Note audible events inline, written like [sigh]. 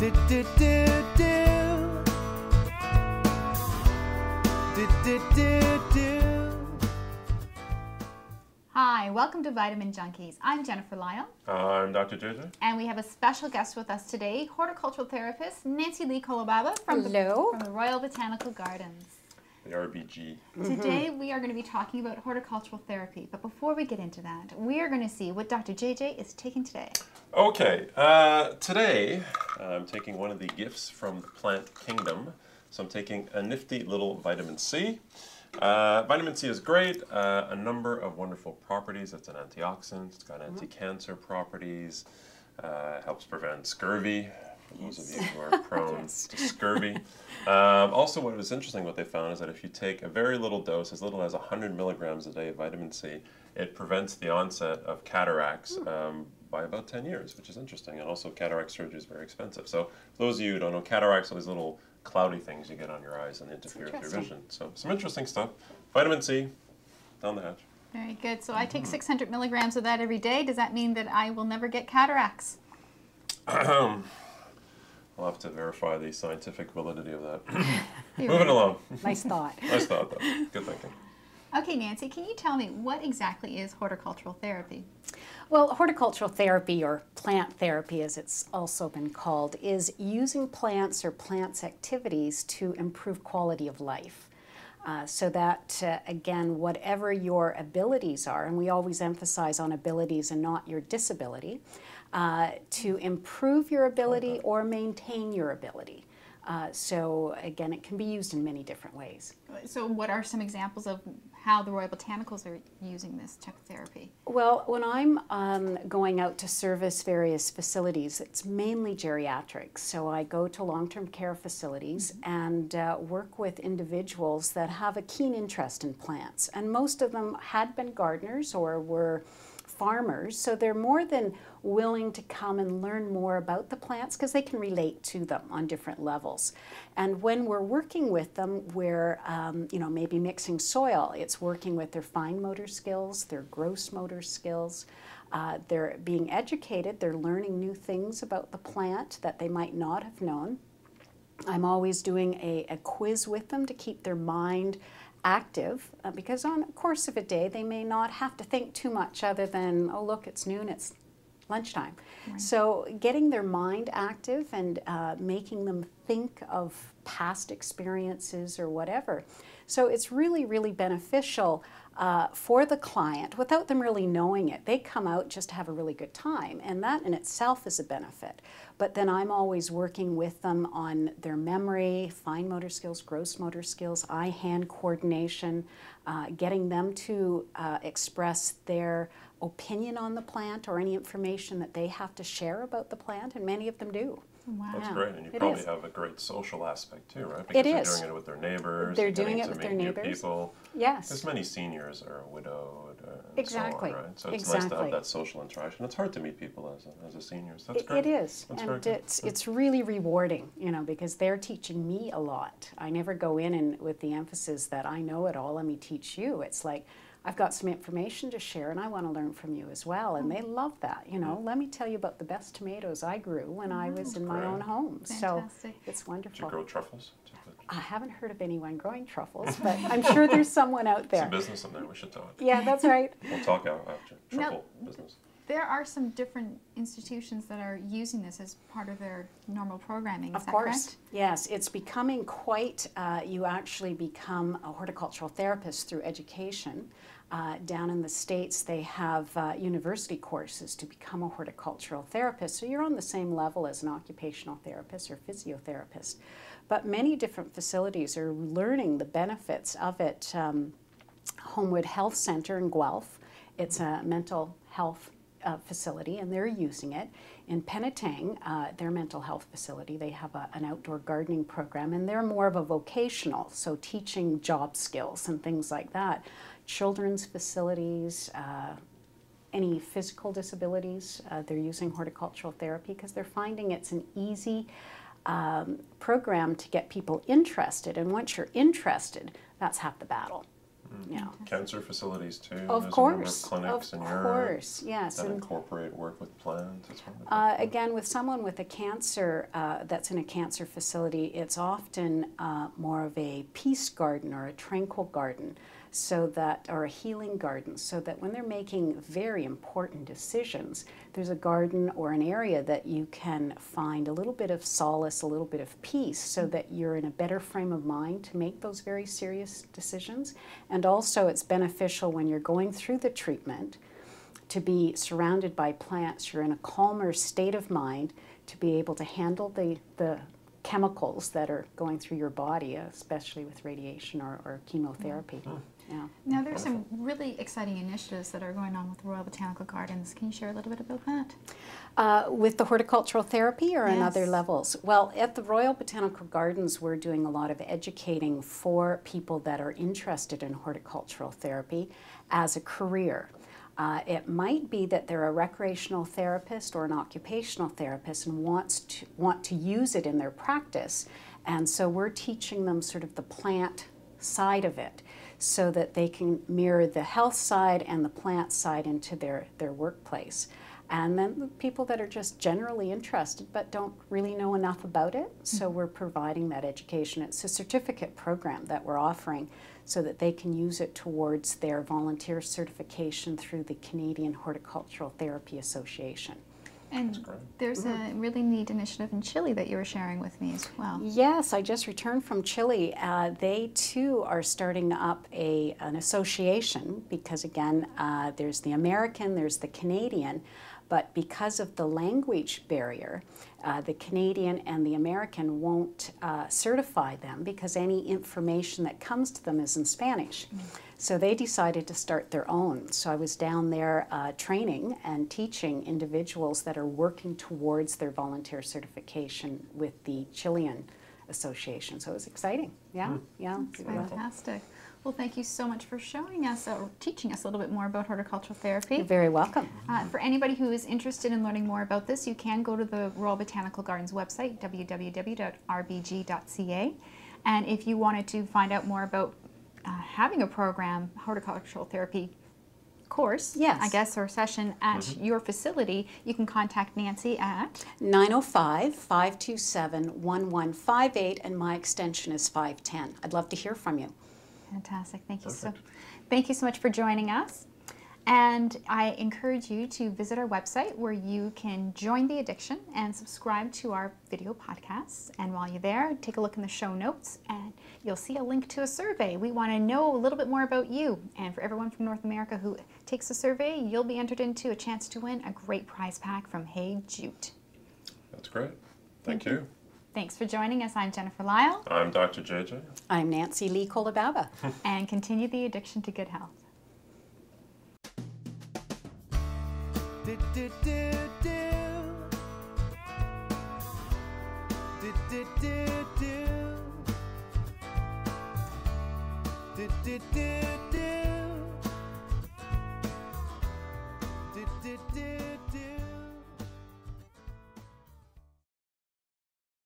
Do, do, do, do. Do, do, do, do. Hi, welcome to Vitamin Junkeys. I'm Jennifer Lyall, I'm Dr. JJ. and we have a special guest with us today, horticultural therapist Nancy Lee Collibaba from, Hello. From the Royal Botanical Gardens. The RBG. Today we are going to be talking about horticultural therapy, but before we get into that, we are going to see what Dr. JJ is taking today. Okay, uh, today I'm taking one of the gifts from the plant kingdom. So I'm taking a nifty little vitamin C. Uh, vitamin C is great, uh, a number of wonderful properties. It's an antioxidant, it's got anti cancer properties, uh, helps prevent scurvy. For those of you who are [laughs] prone to scurvy. Um, also, what was interesting, what they found is that if you take a very little dose, as little as 100 milligrams a day of vitamin C, it prevents the onset of cataracts um, by about 10 years, which is interesting. And also, cataract surgery is very expensive. So, those of you who don't know, cataracts are these little cloudy things you get on your eyes and interfere with your vision. So, some interesting stuff. Vitamin C, down the hatch. Very good. So I take 600 milligrams of that every day. Does that mean that I will never get cataracts? [clears throat] [clears throat] I'll have to verify the scientific validity of that. [laughs] Moving along. Nice thought. [laughs] Nice thought, though. Good thinking. Okay, Nancy, can you tell me what exactly is horticultural therapy? Well, horticultural therapy, or plant therapy as it's also been called, is using plants or plants' activities to improve quality of life. Uh, so that, uh, again, whatever your abilities are, and we always emphasize on abilities and not your disability, uh, to improve your ability or maintain your ability. Uh, so, again, it can be used in many different ways. So, what are some examples of how the Royal Botanicals are using this type of therapy? Well, when I'm um, going out to service various facilities, it's mainly geriatrics. So I go to long term care facilities and uh, work with individuals that have a keen interest in plants. And most of them had been gardeners or were farmers, so they're more than willing to come and learn more about the plants because they can relate to them on different levels. And when we're working with them, we're um, you know maybe mixing soil. It's working with their fine motor skills, their gross motor skills. Uh, they're being educated. They're learning new things about the plant that they might not have known. I'm always doing a, a quiz with them to keep their mind active uh, because on the course of a day they may not have to think too much other than oh look it's noon it's lunchtime. So getting their mind active and uh, making them think of past experiences or whatever. So it's really really beneficial uh, for the client without them really knowing it they come out just to have a really good time and that in itself is a benefit but then I'm always working with them on their memory, fine motor skills, gross motor skills, eye hand coordination, uh, getting them to uh, express their opinion on the plant or any information that they have to share about the plant, and many of them do. Wow. That's great, and you it probably is. have a great social aspect too, right? It Because they're is. doing it with their neighbors. They're doing it to with meet their new neighbors. people. Yes. Because many seniors are widowed. Uh, and Exactly. So on, right? So it's nice to have that social interaction. It's hard to meet people as a, as a senior, so that's It, great. it is, That's and it's it's really rewarding, you know, because they're teaching me a lot. I never go in and with the emphasis that I know it all. Let me teach you. It's like I've got some information to share, and I want to learn from you as well. And they oh. love that. You know, mm-hmm. let me tell you about the best tomatoes I grew when I was in my oh, own home. Fantastic. So it's wonderful. Do you wonderful. grow truffles? I haven't heard of anyone growing truffles, but [laughs] I'm sure there's someone out a there. business in there. We should talk. Yeah, that's right. We'll talk out after. Now- Truffle business. There are some different institutions that are using this as part of their normal programming. Is Of that course, correct? yes. It's becoming quite, uh, you actually become a horticultural therapist through education. Uh, down in the States, they have uh, university courses to become a horticultural therapist. So you're on the same level as an occupational therapist or physiotherapist. But many different facilities are learning the benefits of it. Um, Homewood Health Center in Guelph, it's a mental health uh, facility, and they're using it. In Penetang, uh, their mental health facility, they have a, an outdoor gardening program, and they're more of a vocational, so teaching job skills and things like that. Children's facilities, uh, any physical disabilities, uh, they're using horticultural therapy because they're finding it's an easy um, program to get people interested. And once you're interested, that's half the battle. Yeah. Cancer facilities too. Of There's a number course, of clinics of in Europe course, yes. that and- incorporate work with plants. Uh, again, with someone with a cancer uh, that's in a cancer facility, it's often uh, more of a peace garden or a tranquil garden, so that or a healing garden, so that when they're making very important decisions, there's a garden or an area that you can find a little bit of solace, a little bit of peace, so that you're in a better frame of mind to make those very serious decisions. And also, it's beneficial when you're going through the treatment to be surrounded by plants, you're in a calmer state of mind to be able to handle the, the chemicals that are going through your body, especially with radiation or, or chemotherapy. Yeah. Now, there's some really exciting initiatives that are going on with the Royal Botanical Gardens. Can you share a little bit about that? Uh, with the horticultural therapy or in other levels? Well, at the Royal Botanical Gardens, we're doing a lot of educating for people that are interested in horticultural therapy as a career. Uh, it might be that they're a recreational therapist or an occupational therapist and wants to want to use it in their practice, and so we're teaching them sort of the plant side of it, so that they can mirror the health side and the plant side into their their workplace. And then people that are just generally interested but don't really know enough about it. So we're providing that education. It's a certificate program that we're offering so that they can use it towards their volunteer certification through the Canadian Horticultural Therapy Association. And there's a really neat initiative in Chile that you were sharing with me as well. Yes, I just returned from Chile. Uh, they too are starting up a, an association because, again, uh, there's the American, there's the Canadian, but because of the language barrier, uh, the Canadian and the American won't uh, certify them because any information that comes to them is in Spanish. So they decided to start their own. So I was down there uh, training and teaching individuals that are working towards their volunteer certification with the Chilean Association. So it was exciting. Yeah, yeah. It's fantastic. Well, thank you so much for showing us or teaching us a little bit more about horticultural therapy. You're very welcome. Uh, for anybody who is interested in learning more about this, you can go to the Royal Botanical Gardens website, www.rbg.ca. And if you wanted to find out more about uh, having a program, horticultural therapy course, Yes. I guess, or session at your facility, you can contact Nancy at 905 527 1158, and my extension is 510. I'd love to hear from you. Fantastic. Thank you so thank you so much for joining us. And I encourage you to visit our website where you can join the addiction and subscribe to our video podcasts. And while you're there, take a look in the show notes and you'll see a link to a survey. We want to know a little bit more about you. And for everyone from North America who takes the survey, you'll be entered into a chance to win a great prize pack from Hey Jute. That's great. Thank mm-hmm. you. Thanks for joining us. I'm Jennifer Lyall. I'm Dr. JJ. I'm Nancy Lee Collibaba. [laughs] [laughs] and continue the addiction to good health. do do do